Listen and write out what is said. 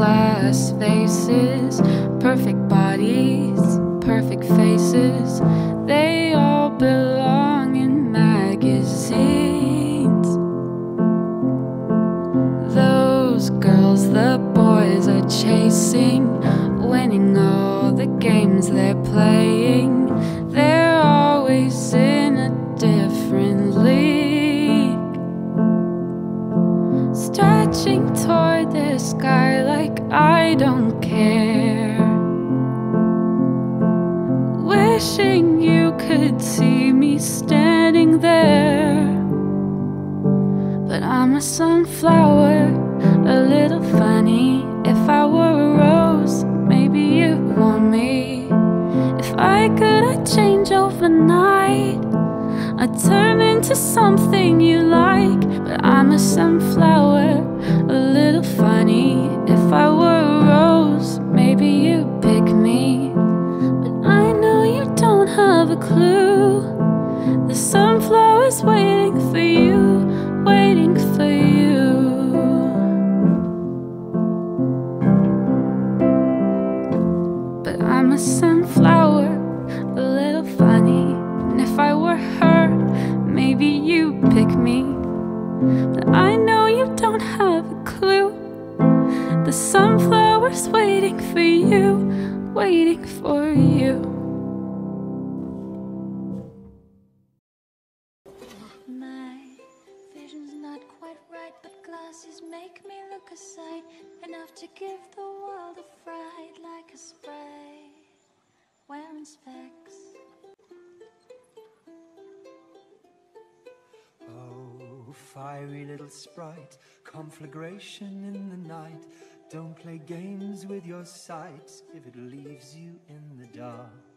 glass faces, perfect bodies, perfect faces. They all belong in magazines. Those girls the boys are chasing, winning all the games they're playing. Sky like I don't care. Wishing you could see me standing there. But I'm a sunflower, a little funny. If I were a rose, maybe you'd want me. If I could, I'd change overnight. I'd turn into something you like. But I'm a sunflower, funny. If I were a rose, maybe you'd pick me. But I know you don't have a clue. The sunflower's waiting for you, waiting for you. But I'm a sunflower, sunflower's waiting for you, waiting for you. My vision's not quite right, but glasses make me look a sight. Enough to give the world a fright like a spray. Wearing specs. Oh, fiery little sprite, conflagration in the night. Don't play games with your sight if it leaves you in the dark.